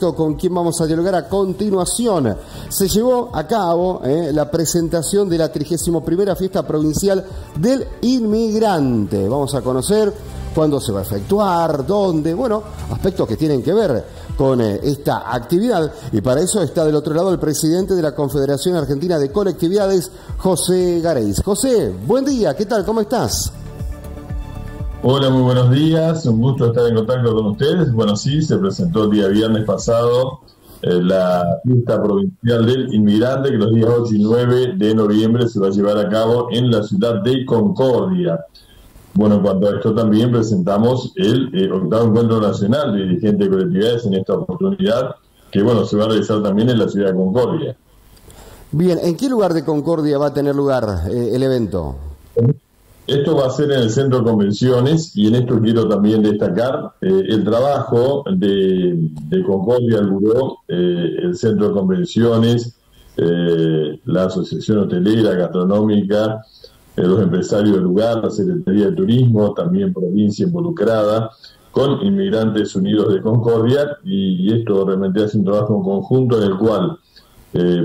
con quien vamos a dialogar a continuación. Se llevó a cabo eh, la presentación de la 31 fiesta provincial del inmigrante. Vamos a conocer cuándo se va a efectuar, dónde, bueno, aspectos que tienen que ver con eh, esta actividad. Y para eso está del otro lado el presidente de la Confederación Argentina de Colectividades, José Gareis. José, buen día, ¿qué tal? ¿Cómo estás? Hola, muy buenos días. Un gusto estar en contacto con ustedes. Bueno, sí, se presentó el día viernes pasado eh, la fiesta provincial del inmigrante que los días 8 y 9 de noviembre se va a llevar a cabo en la ciudad de Concordia. Bueno, en cuanto a esto también presentamos el eh, octavo encuentro nacional de dirigentes de colectividades en esta oportunidad, que bueno, se va a realizar también en la ciudad de Concordia. Bien, ¿en qué lugar de Concordia va a tener lugar eh, el evento? Esto va a ser en el centro de convenciones y en esto quiero también destacar eh, el trabajo de, Concordia, el Buró, eh, el centro de convenciones, eh, la Asociación Hotelera, Gastronómica, los empresarios del lugar, la Secretaría de Turismo, también provincia involucrada, con Inmigrantes Unidos de Concordia y, esto realmente hace un trabajo en conjunto en el cual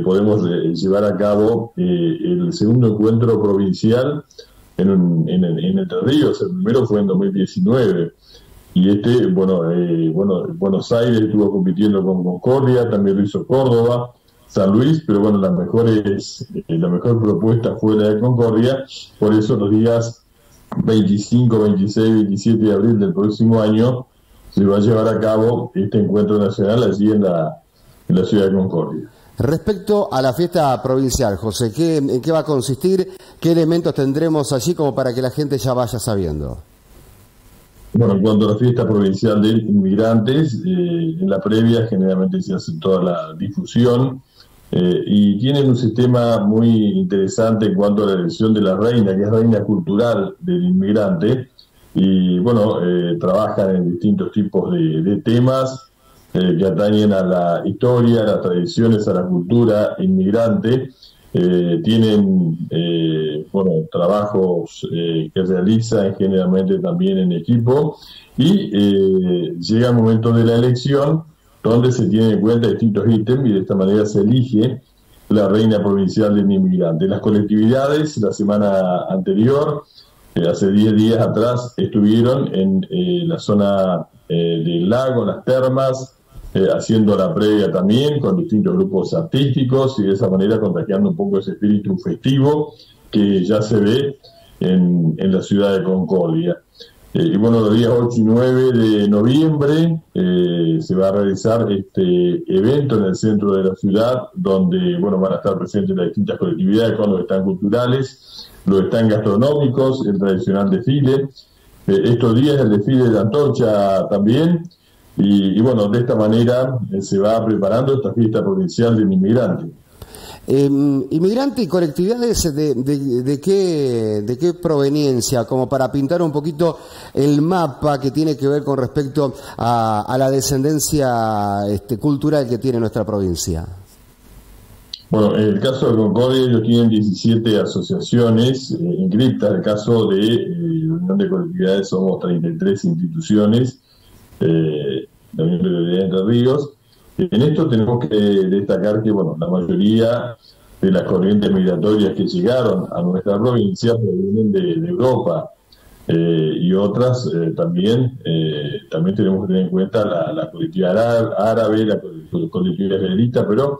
podemos llevar a cabo el segundo encuentro provincial en, en, en Entre Ríos, el primero fue en 2019. Y este, bueno, eh, bueno, Buenos Aires estuvo compitiendo con Concordia, también lo hizo Córdoba, San Luis, pero bueno, la mejor, es, eh, la mejor propuesta fue la de Concordia, por eso los días 25, 26, 27 de abril del próximo año se va a llevar a cabo este encuentro nacional allí en la, en la ciudad de Concordia. Respecto a la fiesta provincial, José, ¿en qué va a consistir? ¿Qué elementos tendremos allí como para que la gente ya vaya sabiendo? Bueno, en cuanto a la fiesta provincial de inmigrantes, eh, en la previa generalmente se hace toda la difusión eh, y tienen un sistema muy interesante en cuanto a la elección de la reina, que es reina cultural del inmigrante, y bueno, eh, trabajan en distintos tipos de temas eh, que atañen a la historia, a las tradiciones, a la cultura inmigrante. Eh, tienen eh, bueno, trabajos que realizan generalmente también en equipo y llega el momento de la elección donde se tienen en cuenta distintos ítems y de esta manera se elige la reina provincial del inmigrante. Las colectividades la semana anterior, hace 10 días atrás, estuvieron en la zona del lago, las termas, eh, haciendo la previa también con distintos grupos artísticos y de esa manera contagiando un poco ese espíritu festivo que ya se ve en, la ciudad de Concordia. Eh, y bueno, los días 8 y 9 de noviembre eh, se va a realizar este evento en el centro de la ciudad, donde bueno van a estar presentes las distintas colectividades con los están culturales, los están gastronómicos, el tradicional desfile. estos días el desfile de la antorcha también, y, bueno, de esta manera eh, se va preparando esta fiesta provincial del inmigrante. Eh, inmigrante y colectividades de, de, qué, de qué proveniencia, como para pintar un poquito el mapa que tiene que ver con respecto a, la descendencia este, cultural que tiene nuestra provincia. Bueno, en el caso de Concordia ellos tienen 17 asociaciones eh, en el caso de eh, la Unión de Colectividades somos 33 instituciones eh, también de Entre Ríos. En esto tenemos que destacar que bueno, la mayoría de las corrientes migratorias que llegaron a nuestra provincia provienen de, Europa eh, y otras eh, también eh, también tenemos que tener en cuenta la, la colectividad árabe, la colectividad israelita, pero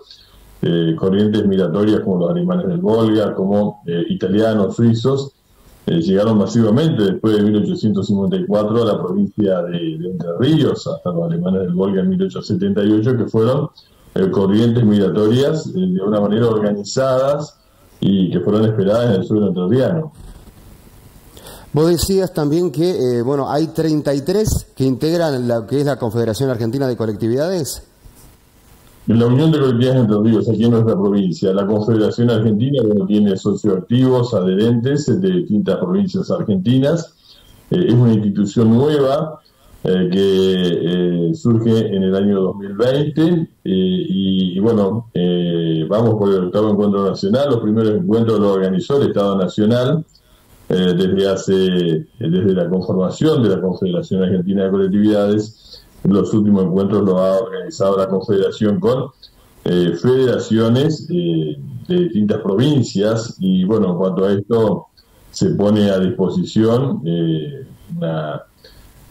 corrientes migratorias como los alemanes del Volga, como italianos, suizos, eh, llegaron masivamente después de 1854 a la provincia de, Entre Ríos, hasta los alemanes del Volga en 1878, que fueron eh, corrientes migratorias eh, de una manera organizadas y que fueron esperadas en el sur entrerriano. Vos decías también que, bueno, hay 33 que integran lo que es la Confederación Argentina de Colectividades. La Unión de Colectividades Entre Ríos, aquí en nuestra provincia, la Confederación Argentina, bueno, tiene socios activos, adherentes de distintas provincias argentinas. Eh, es una institución nueva eh, que eh, surge en el año 2020 y, bueno, vamos por el octavo encuentro nacional. Los primeros encuentros los organizó el Estado Nacional desde hace, desde la conformación de la Confederación Argentina de Colectividades los últimos encuentros lo ha organizado la Confederación con eh, federaciones de distintas provincias y bueno, en cuanto a esto se pone a disposición una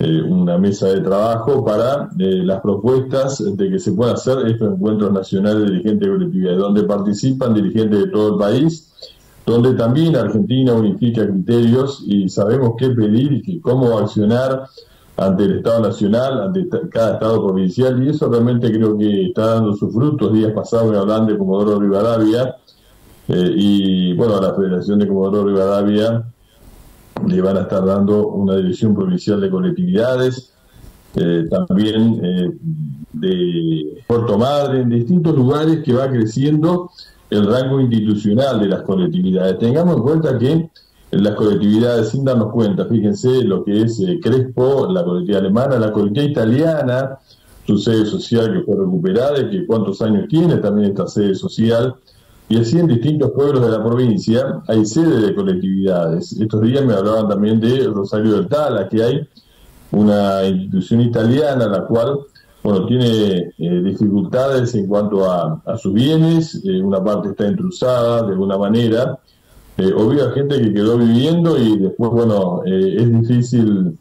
eh, una mesa de trabajo para eh, las propuestas de que se puedan hacer estos encuentros nacionales de dirigentes de colectividad, donde participan dirigentes de todo el país, donde también Argentina unifica criterios y sabemos qué pedir y cómo accionar ante el Estado Nacional, ante cada Estado provincial, y eso realmente creo que está dando sus frutos. Días pasados me hablan de Comodoro Rivadavia, eh, y bueno, la Federación de Comodoro Rivadavia le van a estar dando una dirección provincial de colectividades, eh, también eh, de Puerto Madre, en distintos lugares que va creciendo el rango institucional de las colectividades. Tengamos en cuenta que las colectividades, sin darnos cuenta, fíjense lo que es eh, Crespo, la colectividad alemana, la colectividad italiana, su sede social que fue recuperada y que cuántos años tiene también esta sede social, y así en distintos pueblos de la provincia hay sede de colectividades. Estos días me hablaban también de Rosario del Tala, que hay una institución italiana la cual bueno, tiene eh, dificultades en cuanto a, sus bienes, eh, una parte está intrusada de alguna manera, eh, obvio gente que quedó viviendo y después, bueno, eh, es difícil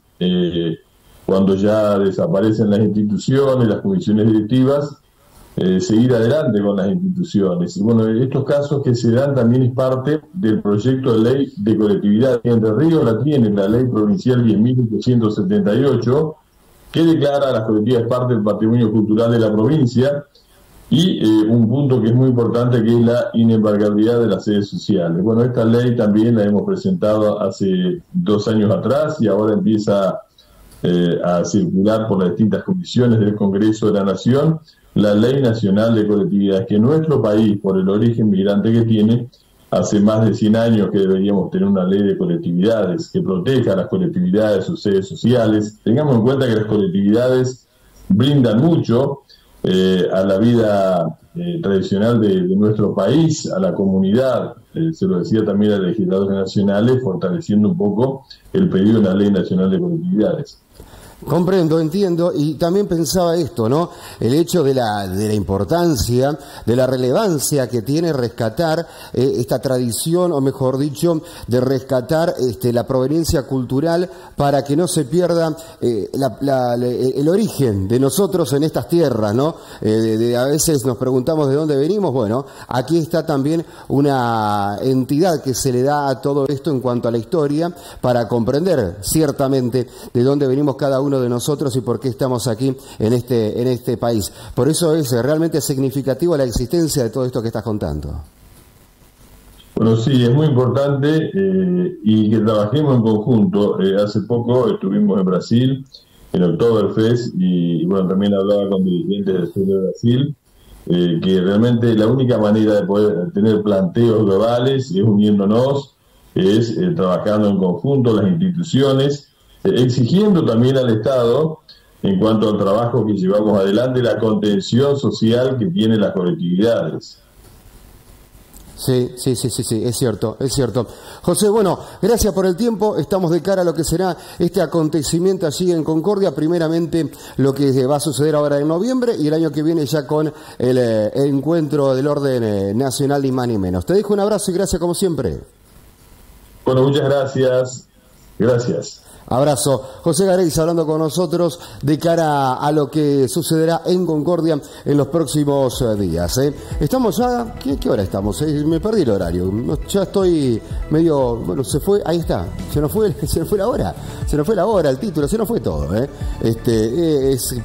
cuando ya desaparecen las instituciones, las comisiones directivas, eh, seguir adelante con las instituciones. Y bueno, estos casos que se dan también es parte del proyecto de ley de colectividad. Entre Ríos la tiene la ley provincial 10.878, que declara a las colectividades parte del patrimonio cultural de la provincia y eh, un punto que es muy importante que es la inembargabilidad de las sedes sociales. Bueno, esta ley también la hemos presentado hace dos años atrás y ahora empieza eh, a circular por las distintas comisiones del Congreso de la Nación la Ley Nacional de Colectividades, que nuestro país, por el origen migrante que tiene, hace más de 100 años que deberíamos tener una ley de colectividades que proteja a las colectividades, sus sedes sociales. Tengamos en cuenta que las colectividades brindan mucho eh, a la vida eh, tradicional de, nuestro país, a la comunidad, eh, se lo decía también a legisladores nacionales, fortaleciendo un poco el pedido de una ley nacional de colectividades. Comprendo, entiendo, y también pensaba esto, ¿no? El hecho de la, de la importancia, de la relevancia que tiene rescatar eh, esta tradición, o mejor dicho, de rescatar este, la proveniencia cultural para que no se pierda eh, el origen de nosotros en estas tierras, ¿no? Eh, a veces nos preguntamos de dónde venimos, bueno, aquí está también una entidad que se le da a todo esto en cuanto a la historia para comprender ciertamente de dónde venimos cada uno de nosotros y por qué estamos aquí en este, en este país. Por eso es realmente significativo la existencia de todo esto que estás contando. Bueno, sí, es muy importante eh, y que trabajemos en conjunto. Eh, hace poco estuvimos en Brasil, en Oktoberfest, y, bueno, también hablaba con dirigentes del sur de Brasil, eh, que realmente la única manera de poder tener planteos globales es uniéndonos, es trabajando en conjunto las instituciones exigiendo también al Estado, en cuanto al trabajo que llevamos adelante, la contención social que tienen las colectividades. Sí, sí, sí, sí, sí, es cierto, es cierto. José, bueno, gracias por el tiempo. Estamos de cara a lo que será este acontecimiento allí en Concordia. Primeramente, lo que va a suceder ahora en noviembre y el año que viene ya con el, eh, encuentro del orden eh, nacional, ni más ni menos. Te dejo un abrazo y gracias como siempre. Bueno, muchas gracias. Gracias. Abrazo. José Gareis hablando con nosotros de cara a lo que sucederá en Concordia en los próximos eh, días. ¿eh? Estamos ya, ¿qué, hora estamos? Eh, me perdí el horario. Ya estoy medio, bueno, se fue, ahí está. Se nos fue, se nos fue la hora. Se nos fue la hora, el título, se nos fue todo. Este, es